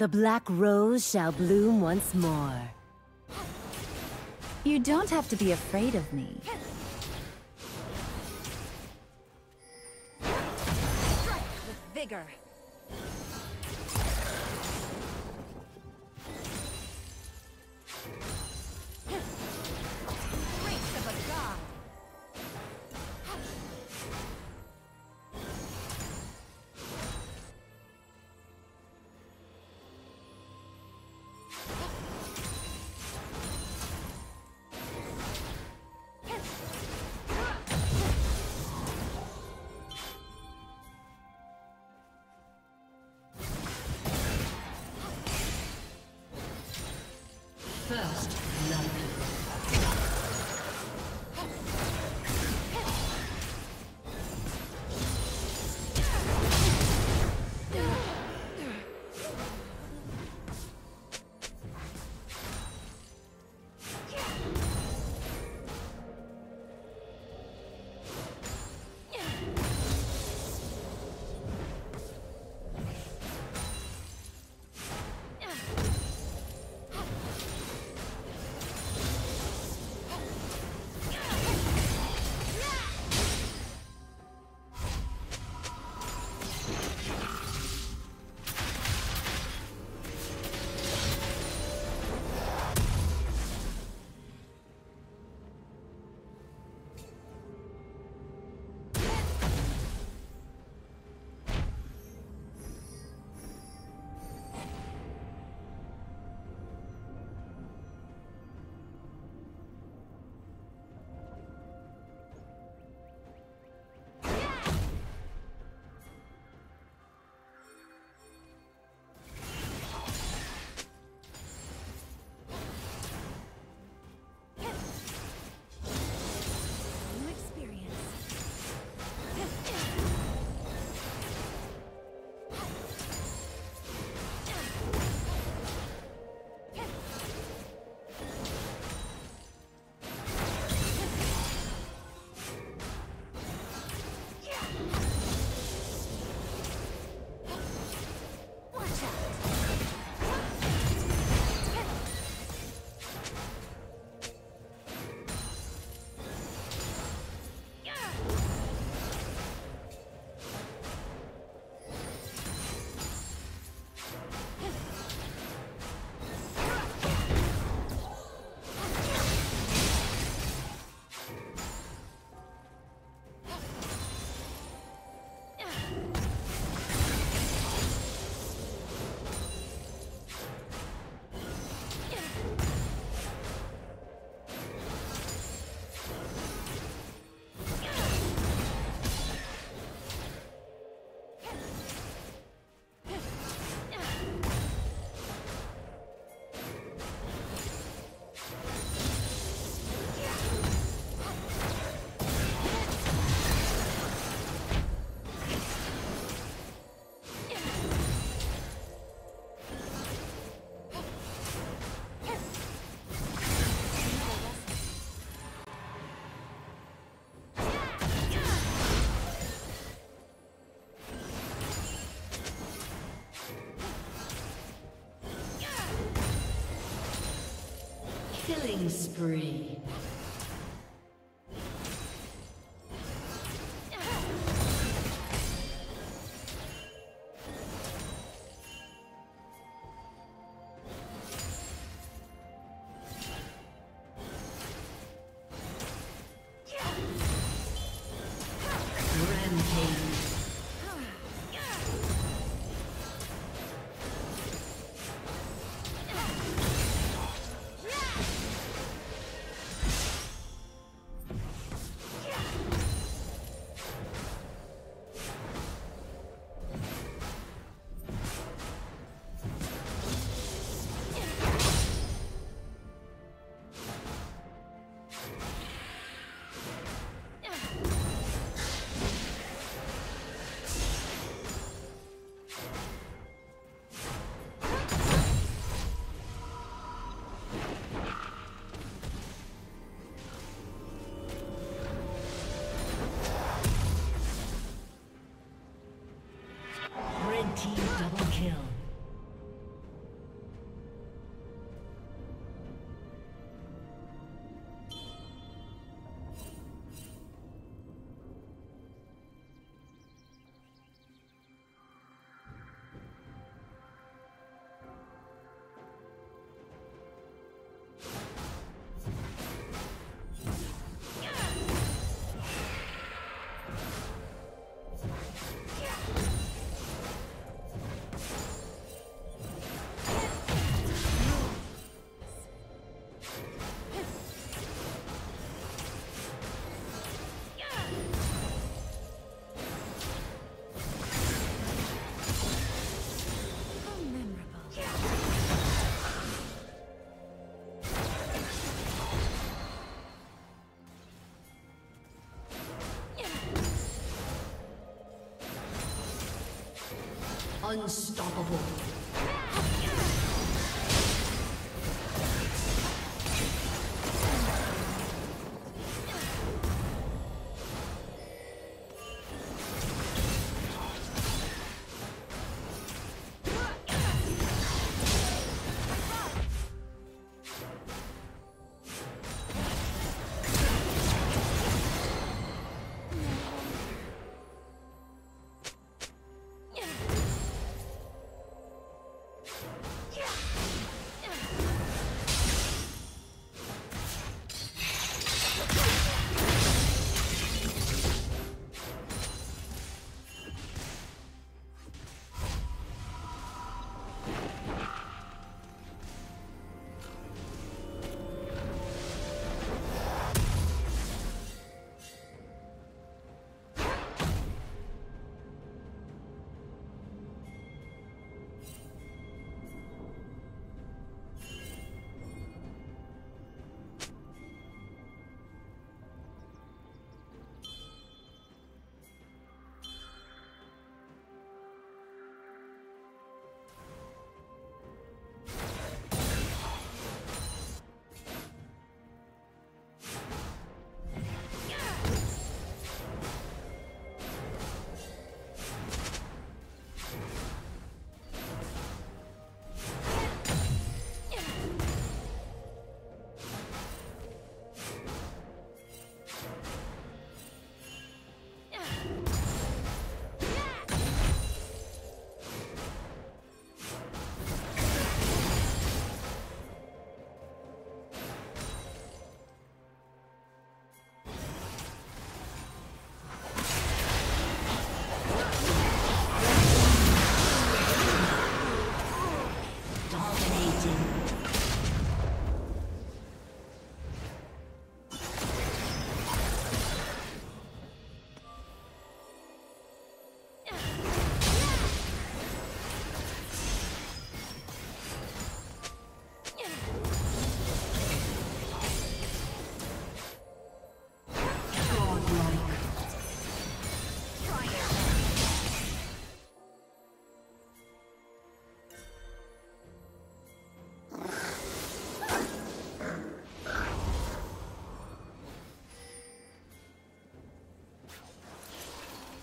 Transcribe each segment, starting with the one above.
The black rose shall bloom once more. You don't have to be afraid of me. Strike with vigor. First blood. Killing spree. Kill. Unstoppable.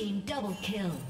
Team double kill.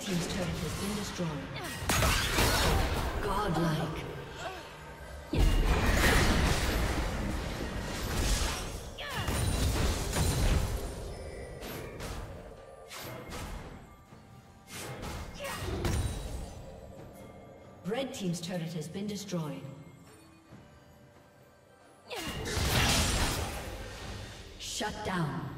Dominating. team's turret has been destroyed. Godlike. Red team's turret has been destroyed. Shut down.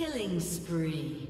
Killing spree.